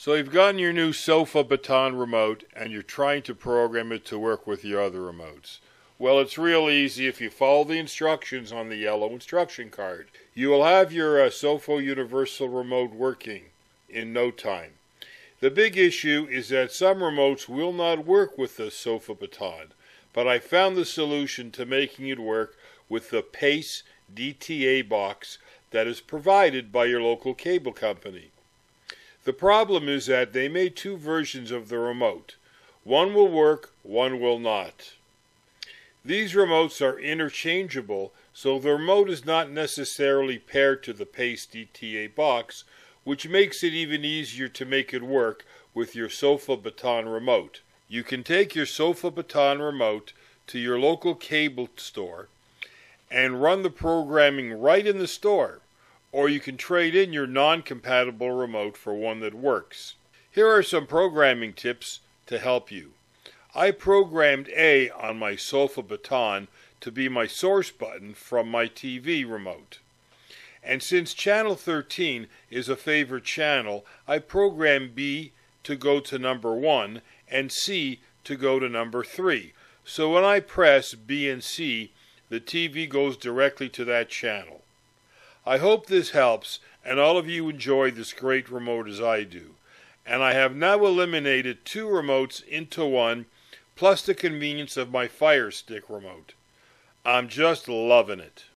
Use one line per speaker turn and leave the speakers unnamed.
So you've gotten your new Sofa Baton remote and you're trying to program it to work with your other remotes. Well, it's real easy if you follow the instructions on the yellow instruction card. You will have your uh, Sofa Universal remote working in no time. The big issue is that some remotes will not work with the Sofa Baton, but I found the solution to making it work with the PACE DTA box that is provided by your local cable company. The problem is that they made two versions of the remote. One will work, one will not. These remotes are interchangeable, so the remote is not necessarily paired to the PACE DTA box, which makes it even easier to make it work with your Sofa Baton remote. You can take your Sofa Baton remote to your local cable store and run the programming right in the store or you can trade in your non-compatible remote for one that works. Here are some programming tips to help you. I programmed A on my Sofa Baton to be my source button from my TV remote. And since channel 13 is a favorite channel, I programmed B to go to number 1 and C to go to number 3. So when I press B and C, the TV goes directly to that channel. I hope this helps and all of you enjoy this great remote as I do. And I have now eliminated two remotes into one, plus the convenience of my Fire Stick remote. I'm just loving it.